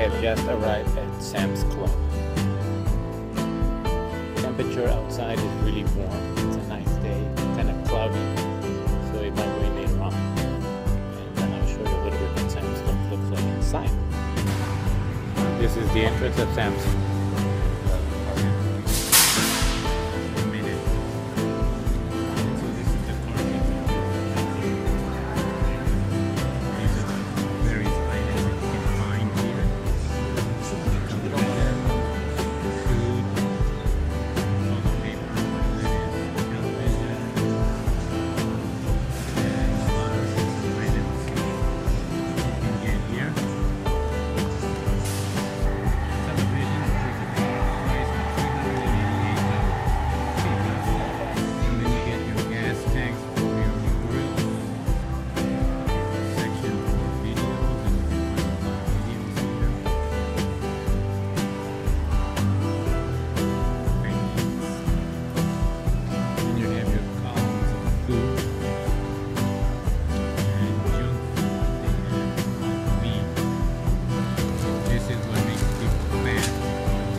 have just arrived at Sam's Club. The temperature outside is really warm. It's a nice day, kind of cloudy, so it might rain later on. And then I'll show you a little bit what Sam's Club looks like inside. This is the entrance of Sam's.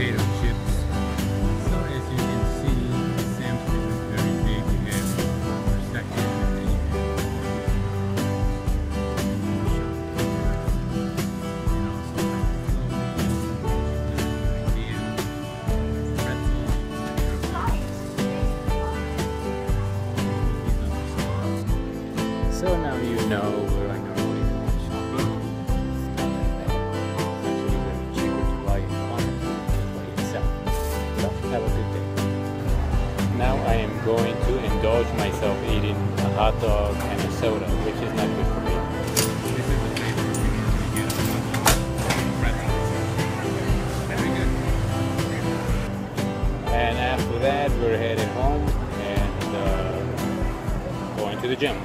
Potato chips. So as you can see, is very big. And then you have So now you know Now I am going to indulge myself eating a hot dog and a soda, which is not good for me. This is the place where we normally get pretzels. Very good. And after that, we're headed home and uh, going to the gym.